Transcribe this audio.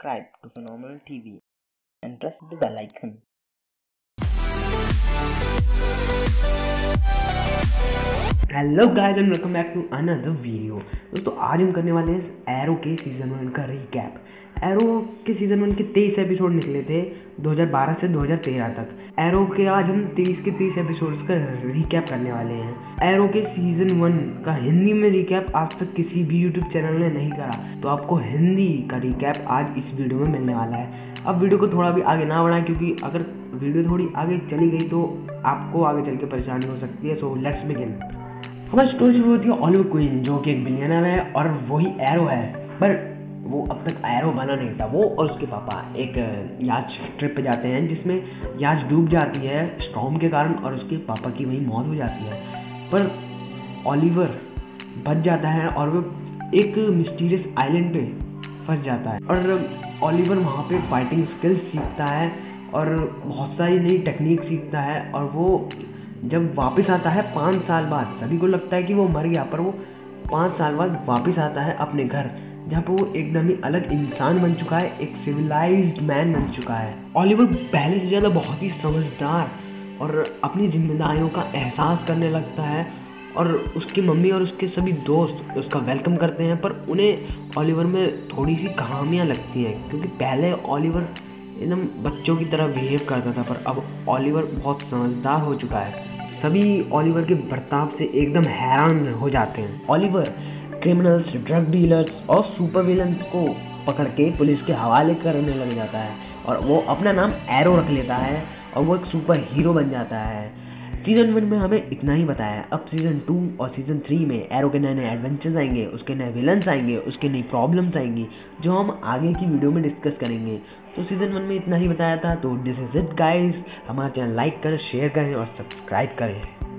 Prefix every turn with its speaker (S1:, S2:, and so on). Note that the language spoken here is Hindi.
S1: subscribe to Phenomenal TV and press the bell icon.
S2: Hello guys and welcome back to another video दोस्तों, आज हम करने वाले हैं एरो के सीज़न वन का रिकैप एरो के सीज़न वन के तेईस एपिसोड निकले थे 2012 से 2013 तक। एरो के आज हम तेईस के तेईस एपिसोड्स का रिकैप करने वाले हैं। एरो के सीज़न वन का हिंदी में रिकैप आज तक किसी भी यूट्यूब चैनल ने नहीं करा तो आपको हिंदी का रिकैप आज इस वीडियो में मिलने वाला है। अब वीडियो को थोड़ा भी आगे ना बढ़ाएँ, क्योंकि अगर वीडियो थोड़ी आगे चली गई तो आपको आगे चल के परेशानी हो सकती है। सो लेट्स बिगिन हमारी स्टोरी शुरू होती है ऑलिवर क्वीन जो कि एक बिलियनर है और वही एरो है। पर वो अब तक एरो बना नहीं था। वो और उसके पापा एक याच ट्रिप पे जाते हैं, जिसमें याच डूब जाती है स्टॉम के कारण और उसके पापा की वहीं मौत हो जाती है। पर ऑलिवर बच जाता है और वो एक मिस्टीरियस आइलैंड पे फंस जाता है। और ऑलिवर वहाँ पे फाइटिंग स्किल्स सीखता है और बहुत सारी नई टेक्निक सीखता है और वो जब वापस आता है, पाँच साल बाद, सभी को लगता है कि वो मर गया, पर वो पाँच साल बाद वापस आता है अपने घर। जहाँ पर वो एकदम ही अलग इंसान बन चुका है, एक सिविलाइज्ड मैन बन चुका है। ऑलिवर पहले से ज़्यादा बहुत ही समझदार और अपनी जिम्मेदारियों का एहसास करने लगता है और उसकी मम्मी और उसके सभी दोस्त उसका वेलकम करते हैं, पर उन्हें ऑलिवर में थोड़ी सी कहानियाँ लगती हैं, क्योंकि पहले ऑलिवर एकदम बच्चों की तरह बिहेव करता था, पर अब ऑलिवर बहुत समझदार हो चुका है। सभी ऑलिवर के बर्ताव से एकदम हैरान हो जाते हैं। ऑलिवर क्रिमिनल्स ड्रग डीलर्स और सुपर विलन को पकड़ के पुलिस के हवाले करने लग जाता है और वो अपना नाम एरो रख लेता है और वो एक सुपर हीरो बन जाता है। सीज़न वन में हमें इतना ही बताया अब सीज़न टू और सीज़न थ्री में एरो के नए नए एडवेंचर्स आएँगे, उसके नए विलन्स आएँगे, उसके नई प्रॉब्लम्स आएँगी, जो हम आगे की वीडियो में डिस्कस करेंगे। तो सीज़न वन में इतना ही बताया था। तो दिस इज़ इट गाइस हमारा चैनल लाइक करें शेयर करें और सब्सक्राइब करें।